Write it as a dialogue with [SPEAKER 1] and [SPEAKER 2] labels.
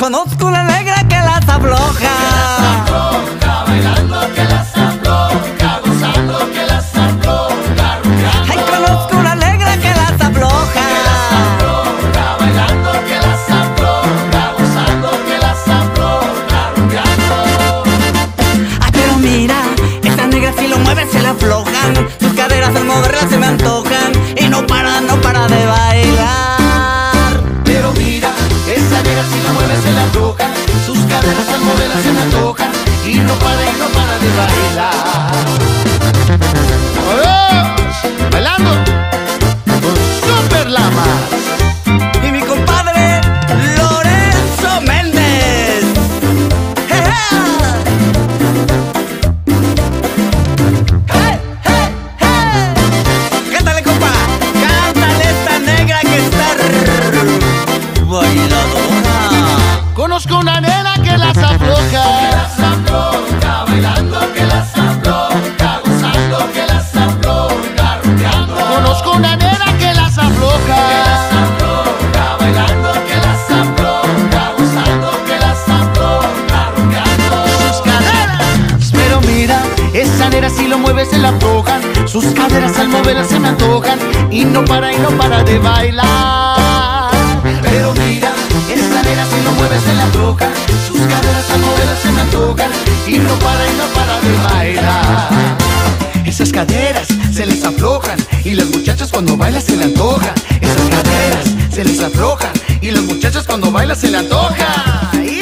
[SPEAKER 1] Conozco una negra que
[SPEAKER 2] las afloja. Nena que las afloja. Que las afloja, bailando que las afloja, gozando que las afloja, rumbeando. Conozco una nena que las afloja. Que las afloja, bailando que las afloja, gozando que las afloja, rumbeando. Sus caderas, pero mira, esa nena si lo mueve se la aflojan. Sus caderas al moverlas se me antojan y no para y no para de bailar. Y no para y no para de bailar. Esas caderas se les aflojan y las muchachas cuando bailan se le antojan. Esas caderas se les aflojan y las muchachas cuando bailan se le antojan.